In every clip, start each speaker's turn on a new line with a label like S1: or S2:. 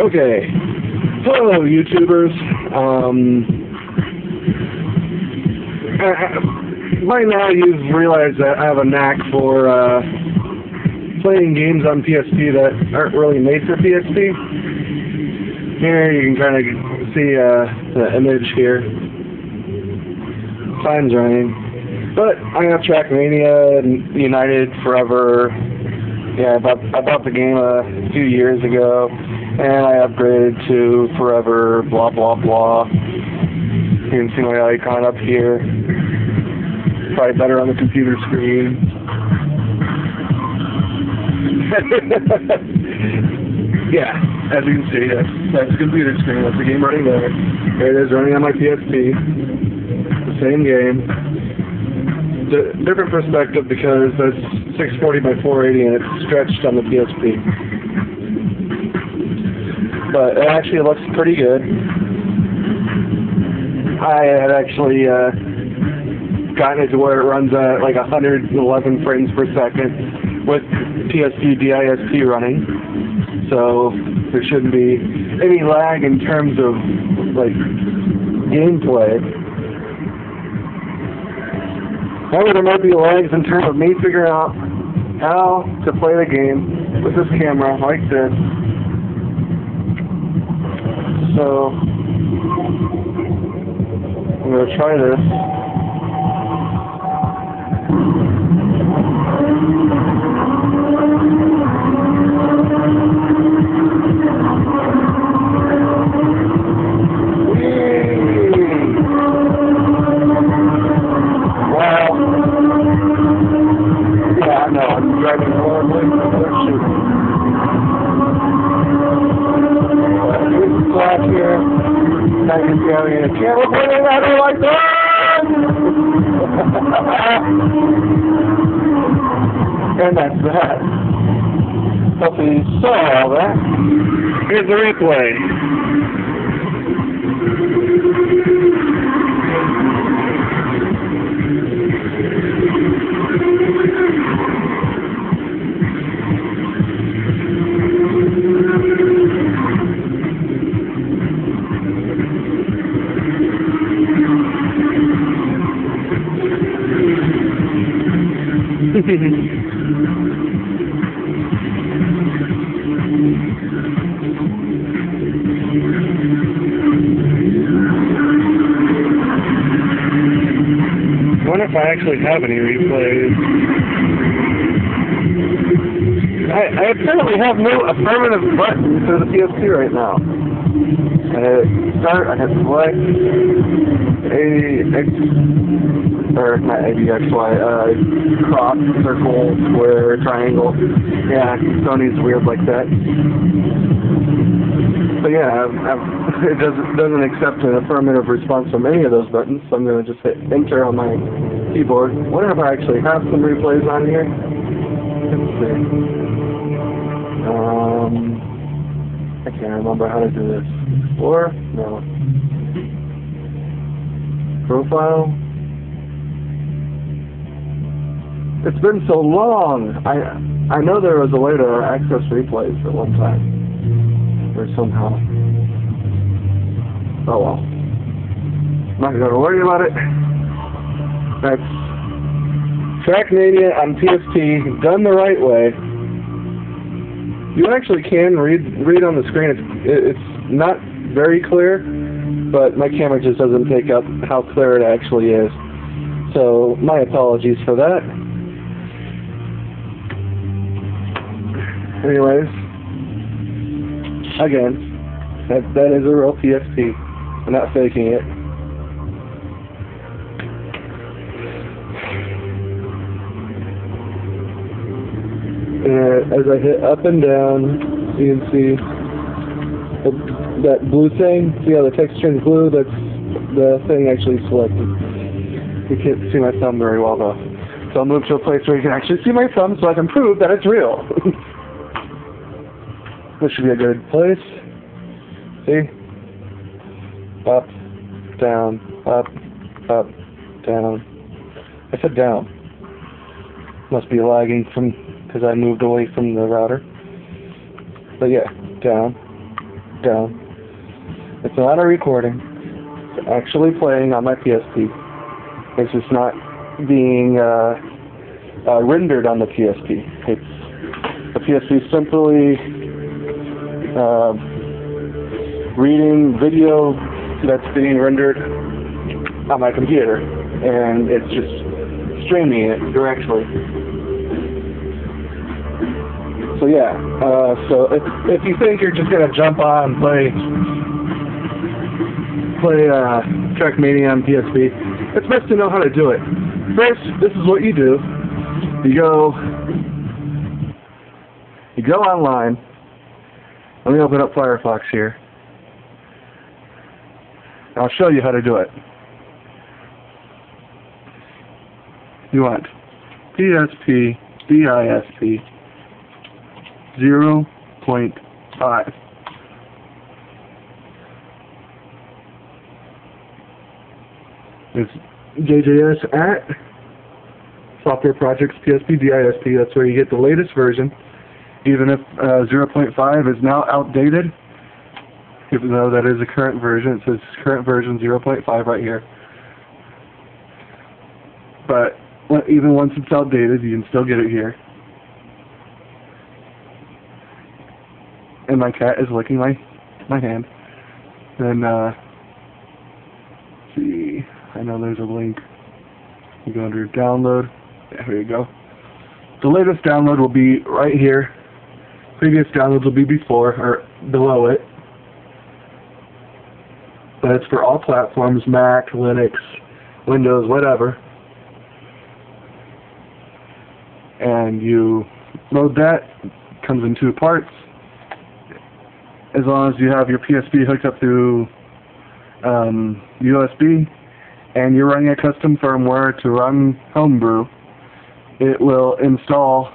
S1: Okay. Hello, YouTubers. Um, uh, by now you've realized that I have a knack for uh, playing games on PSP that aren't really made for PSP. Here you can kind of see uh, the image here. Time's running. But I have Trackmania United Forever. Yeah, I bought, I bought the game a few years ago, and I upgraded to Forever, blah, blah, blah. You can see my icon up here. Probably better on the computer screen. yeah, as you can see, that's, that's the computer screen. That's the game running there. There it is running on my PSP. The same game. D different perspective because that's 640 by 480 and it's stretched on the PSP. But it actually looks pretty good. I had actually uh, gotten it to where it runs at like 111 frames per second with PSP DISP running. So there shouldn't be any lag in terms of like gameplay. However, there might be lags in terms of me figuring out how to play the game with this camera like this. So, I'm to try this. Wow. Yeah, I know. I'm driving horribly. Clock here. Now you can see how the camera pointing at me like that. and that's that. Hopefully you saw all that. Here's the replay. Wonder if I actually have any replays. I, I apparently have no affirmative button for the PSP right now. Start, I hit select, A, X, or not A, B, X, Y, uh, cross, circle, square, triangle. Yeah, Sony's weird like that. But yeah, I've, I've, it doesn't doesn't accept an affirmative response from any of those buttons, so I'm going to just hit enter on my keyboard. Wonder if I actually have some replays on here. Let's see. Um, I can't remember how to do this. Or no. Profile. It's been so long. I I know there was a way to access replays at one time or somehow. Oh well. Not gonna worry about it. That's Trackmania on PSP, done the right way. You actually can read read on the screen. It's it's not very clear, but my camera just doesn't pick up how clear it actually is. So my apologies for that. Anyways, Again, that that is a real PSP. I'm not faking it. As I hit up and down, you can see the, that blue thing. See how the text turns blue? That's the thing actually selected. You can't see my thumb very well though. So I'll move to a place where you can actually see my thumb so I can prove that it's real. This should be a good place. See? Up, down, up, up, down. I said down. Must be lagging from because I moved away from the router. But yeah, down, down. It's not a recording. It's actually playing on my PSP. It's just not being uh, uh, rendered on the PSP. It's the PSP simply uh, reading video that's being rendered on my computer, and it's just streaming it directly. So yeah, uh, so if if you think you're just gonna jump on and play play uh, Trackmania on PSP, it's best to know how to do it. First, this is what you do. You go you go online. Let me open up Firefox here. I'll show you how to do it. You want PSP DISP 0.5. It's JJS at Software Projects PSP DISP. That's where you get the latest version, even if uh, 0.5 is now outdated. Even though that is a current version, it says current version 0.5 right here. But even once it's outdated, you can still get it here. My cat is licking my my hand. Then uh see I know there's a link. You go under download. Yeah, here you go. The latest download will be right here. Previous downloads will be before or below it. But it's for all platforms, Mac, Linux, Windows, whatever. And you load that, comes in two parts as long as you have your PSP hooked up through um, USB and you're running a custom firmware to run Homebrew, it will install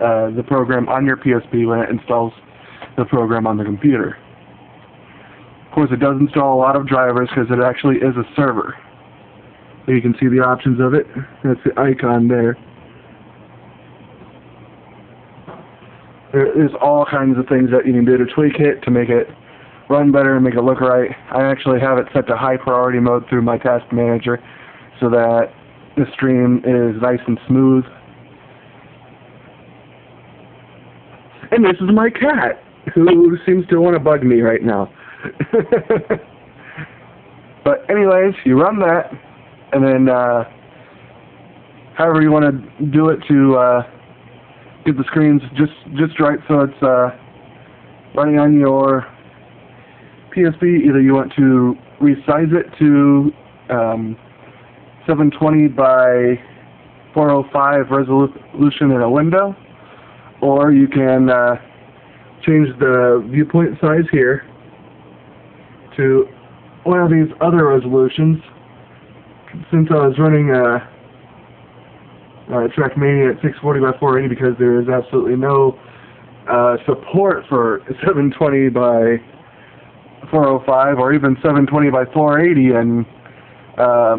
S1: uh, the program on your PSP when it installs the program on the computer. Of course, it does install a lot of drivers because it actually is a server. You can see the options of it. That's the icon there. There's all kinds of things that you can do to tweak it to make it run better and make it look right. I actually have it set to high priority mode through my task manager so that the stream is nice and smooth. And this is my cat, who seems to want to bug me right now. but anyways, you run that, and then uh, however you want to do it to uh, get the screens just just right so it's uh, running on your PSP. Either you want to resize it to um, 720 by 405 resolution in a window, or you can uh, change the viewpoint size here to one of these other resolutions. Since I was running a uh, Trackmania at 640 by 480 because there is absolutely no uh, support for 720 by 405 or even 720 by 480 in uh,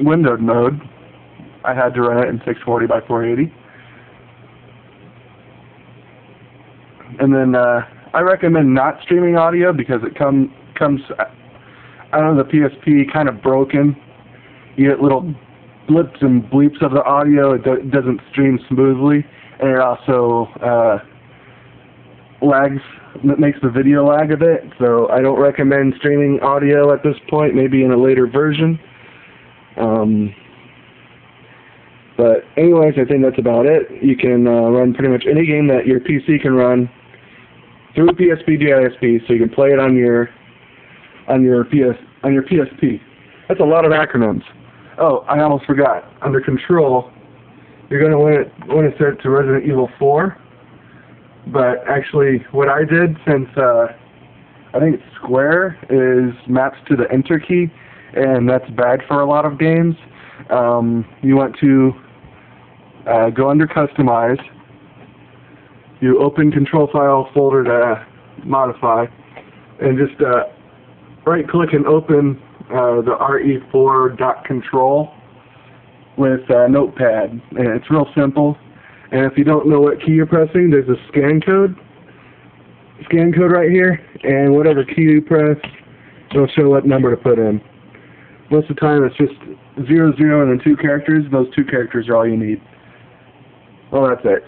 S1: windowed mode. I had to run it in 640 by 480. And then uh, I recommend not streaming audio because it come, comes out of the PSP kind of broken. You get little blips and bleeps of the audio. It do doesn't stream smoothly, and it also uh, lags, makes the video lag a bit. So I don't recommend streaming audio at this point. Maybe in a later version. Um, but anyways, I think that's about it. You can uh, run pretty much any game that your PC can run through PSP DISP, so you can play it on your on your PS on your PSP. That's a lot of acronyms. Oh, I almost forgot. Under control, you're going to want to, want to set to Resident Evil 4. But actually, what I did, since uh, I think Square is maps to the enter key, and that's bad for a lot of games, um, you want to uh, go under Customize. You open Control File folder to modify, and just uh, right-click and open uh, the RE4 dot control with uh, Notepad. And it's real simple. And if you don't know what key you're pressing, there's a scan code. scan code right here, and whatever key you press, it'll show what number to put in. Most of the time, it's just zero zero and then two characters. Those two characters are all you need. Well, that's it.